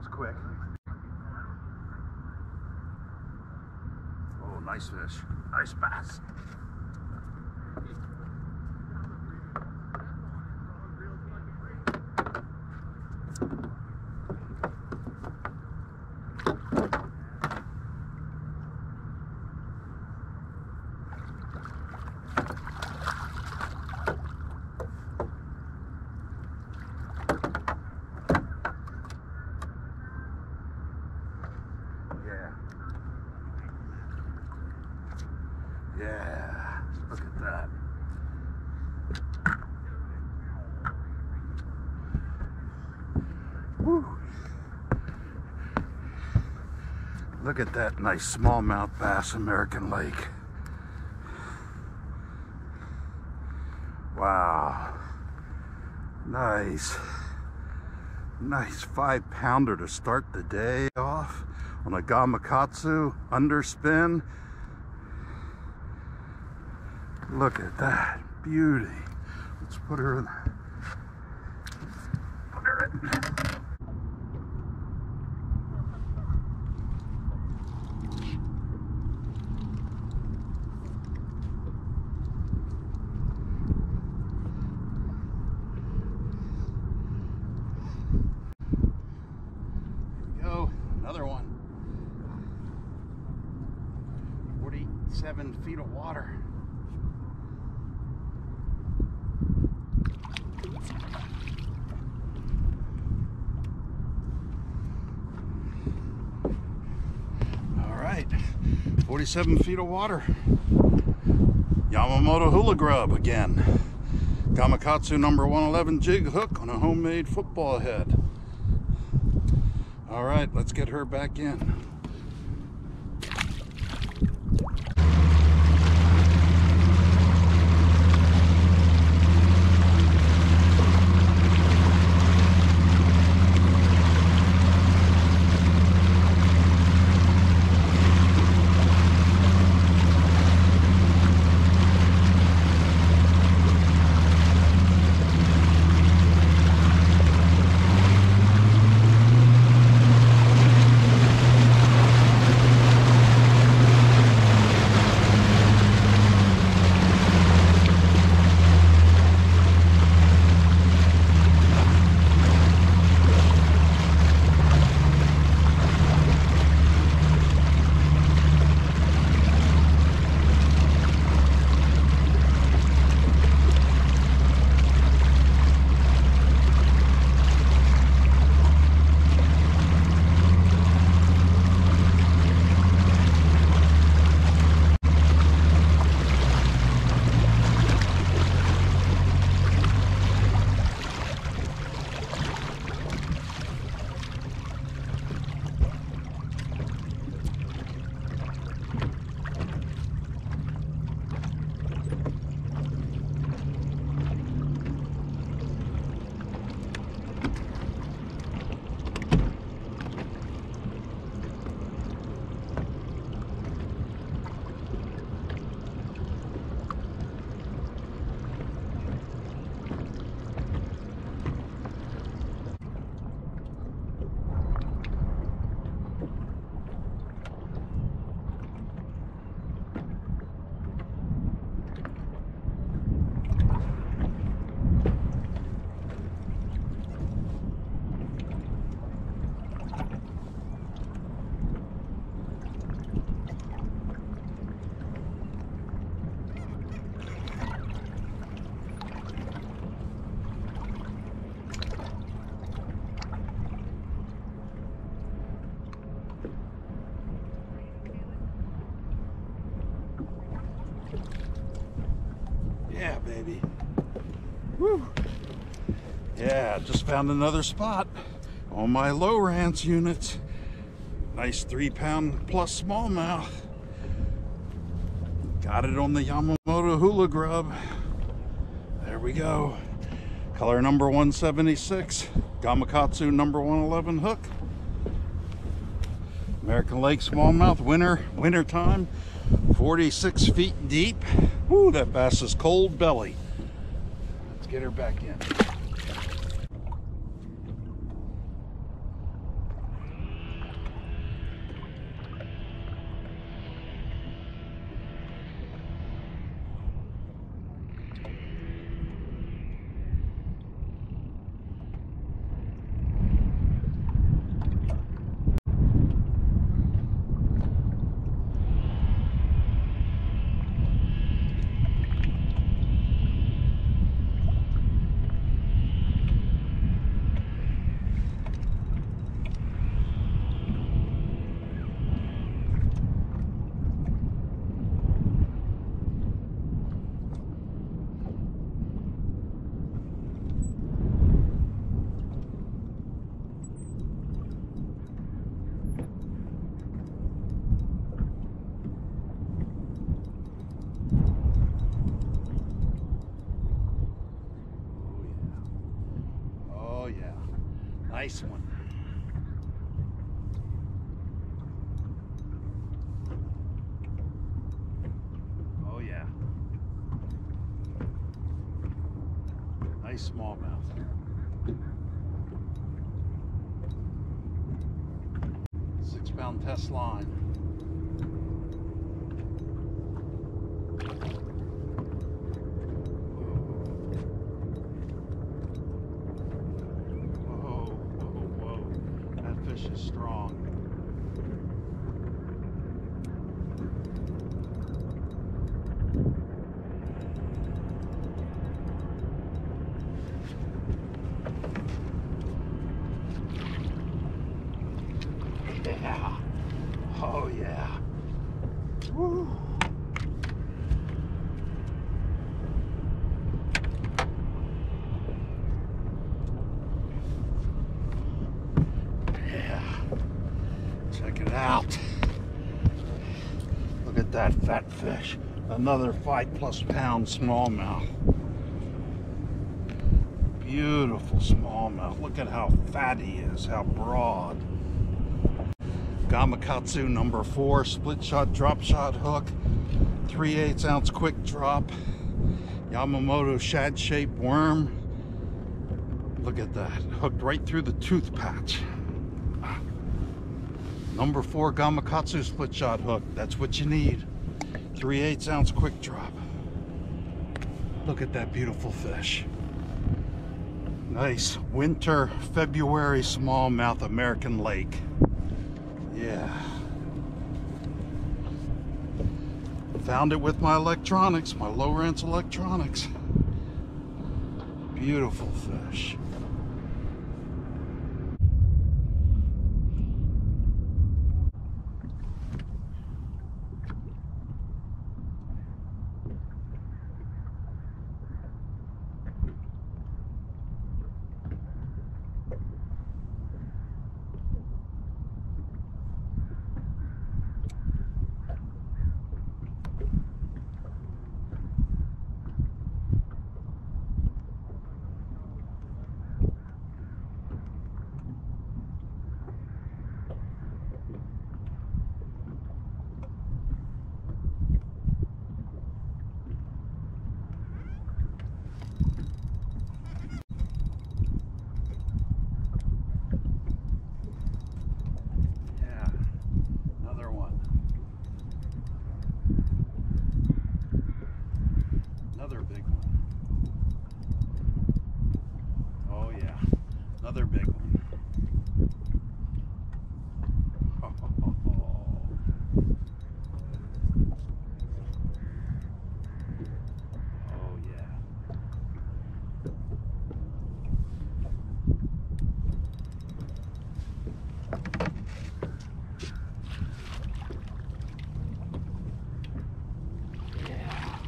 was quick. Oh, nice fish. Nice bass. Yeah. Yeah. Look at that. Woo. Look at that nice smallmouth bass American Lake. Wow. Nice. Nice five pounder to start the day off on a Gamakatsu underspin. Look at that beauty. Let's put her in. Put her in. Here we go. Another one. 47 feet of water. All right, 47 feet of water. Yamamoto hula grub again. Gamakatsu number 111 jig hook on a homemade football head. All right, let's get her back in. Just found another spot on my Lowrance units. Nice three pound plus smallmouth. Got it on the Yamamoto Hula Grub. There we go. Color number 176. Gamakatsu number 111 hook. American Lake smallmouth winter winter time. 46 feet deep. Ooh, that bass is cold belly. Let's get her back in. Oh yeah. Nice one. Oh yeah. Nice smallmouth. Six pound test line. Whoa, whoa, whoa. That fish is strong. Yeah. Oh, yeah. Woo. Yeah. Check it out. Look at that fat fish. Another five plus pound smallmouth. Beautiful smallmouth. Look at how fat he is, how broad. Gamakatsu number four, split shot, drop shot hook, 3 8 ounce quick drop, Yamamoto shad shaped worm. Look at that, hooked right through the tooth patch. Number four Gamakatsu split shot hook, that's what you need. 3 8 ounce quick drop. Look at that beautiful fish. Nice winter February smallmouth American lake. Yeah. Found it with my electronics, my Lowrance electronics. Beautiful fish. Yeah, another one. Another big one. Oh yeah, another big one. Oh yeah. Yeah.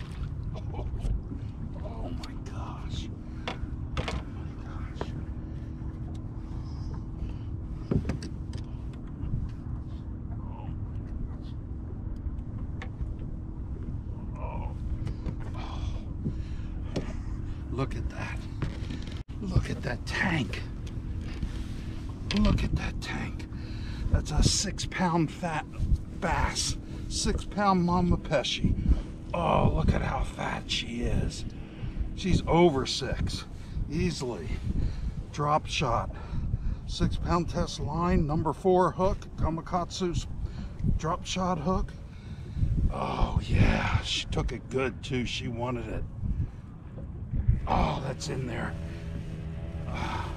Oh, oh my gosh. Oh my gosh. Oh my gosh. Oh. Oh. Look at that. Look at that tank. Look at that tank. That's a six pound fat bass six pound mama pesci. Oh, look at how fat she is. She's over six, easily. Drop shot. Six pound test line, number four hook, Gamakatsu's drop shot hook. Oh yeah, she took it good too. She wanted it. Oh, that's in there. Ah.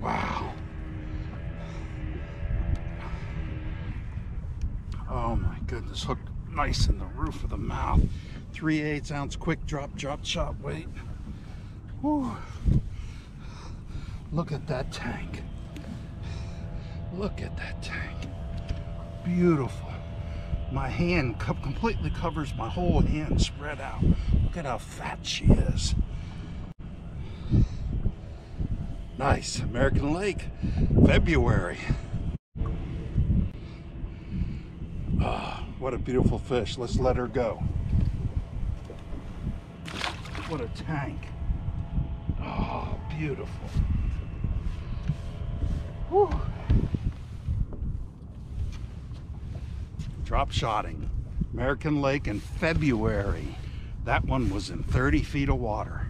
Wow. Oh my goodness, hooked nice in the roof of the mouth. 3 8 ounce quick drop, drop shot weight. Whew. Look at that tank. Look at that tank. Beautiful. My hand co- completely covers my whole hand spread out. Look at how fat she is. Nice. American Lake, February. Ah, what a beautiful fish. Let's let her go. What a tank. Oh, beautiful. Whew. Drop shotting. American Lake in February. That one was in 30 feet of water.